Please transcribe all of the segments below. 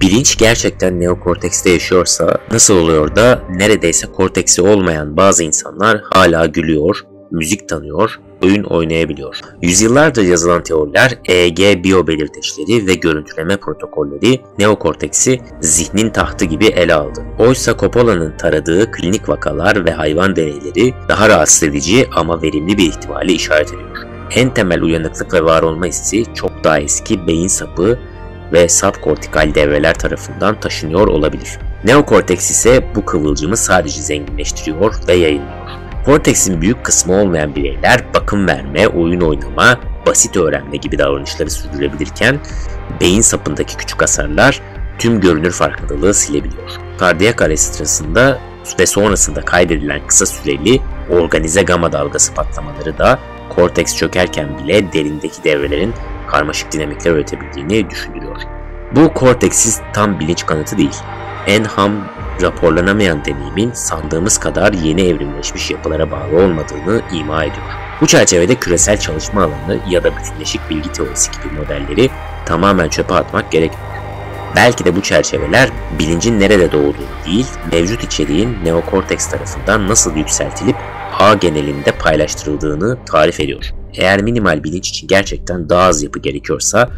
Bilinç gerçekten neokortekste yaşıyorsa nasıl oluyor da neredeyse korteksi olmayan bazı insanlar hala gülüyor, müzik tanıyor, oyun oynayabiliyor. Yüzyıllardır yazılan teoriler EEG biyobelirteçleri ve görüntüleme protokolleri neokorteksi zihnin tahtı gibi ele aldı. Oysa Coppola'nın taradığı klinik vakalar ve hayvan deneyleri daha rahatsız edici ama verimli bir ihtimali işaret ediyor. En temel uyanıklık ve var olma hissi çok daha eski beyin sapı ve subkortikal devreler tarafından taşınıyor olabilir. Neokorteks ise bu kıvılcımı sadece zenginleştiriyor ve yayınlıyor. Korteksin büyük kısmı olmayan bireyler bakım verme, oyun oynama, basit öğrenme gibi davranışları sürdürebilirken beyin sapındaki küçük hasarlar tüm görünür farkındalığı silebiliyor. Kardiyak arrest sırasında ve sonrasında kaydedilen kısa süreli organize gama dalgası patlamaları da korteks çökerken bile derindeki devrelerin karmaşık dinamikler üretebildiğini düşündürüyor. Bu korteksiz tam bilinç kanıtı değil. En ham raporlanamayan deneyimin sandığımız kadar yeni evrimleşmiş yapılara bağlı olmadığını ima ediyor. Bu çerçevede küresel çalışma alanı ya da bütünleşik bilgi teorisi gibi modelleri tamamen çöpe atmak gerekmiyor. Belki de bu çerçeveler bilincin nerede doğduğunu değil, mevcut içeriğin neokorteks tarafından nasıl yükseltilip ağ genelinde paylaştırıldığını tarif ediyor. Eğer minimal bilinç için gerçekten daha az yapı gerekiyorsa,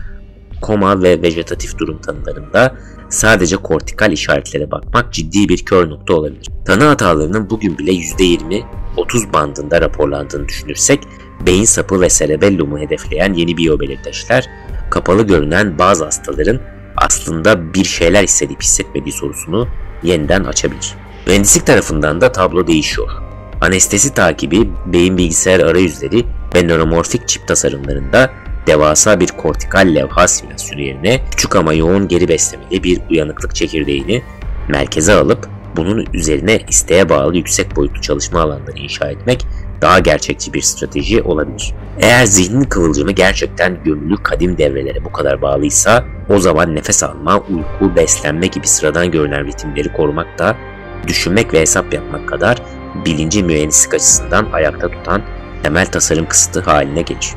koma ve vejetatif durum tanılarında sadece kortikal işaretlere bakmak ciddi bir kör nokta olabilir. Tanı hatalarının bugün bile %20-30 bandında raporlandığını düşünürsek, beyin sapı ve cerebellumu hedefleyen yeni biyobelirteçler, kapalı görünen bazı hastaların aslında bir şeyler hissedip hissetmediği sorusunu yeniden açabilir. Mühendislik tarafından da tablo değişiyor. Anestezi takibi, beyin bilgisayar arayüzleri ve nöromorfik çip tasarımlarında devasa bir kortikal levha simülasyonu yerine küçük ama yoğun geri beslemeli bir uyanıklık çekirdeğini merkeze alıp bunun üzerine isteğe bağlı yüksek boyutlu çalışma alanları inşa etmek daha gerçekçi bir strateji olabilir. Eğer zihnin kıvılcımı gerçekten gönüllü kadim devrelere bu kadar bağlıysa o zaman nefes alma, uyku, beslenme gibi sıradan görünen ritimleri korumak da düşünmek ve hesap yapmak kadar bilinci mühendislik açısından ayakta tutan temel tasarım kısıtı haline gelir.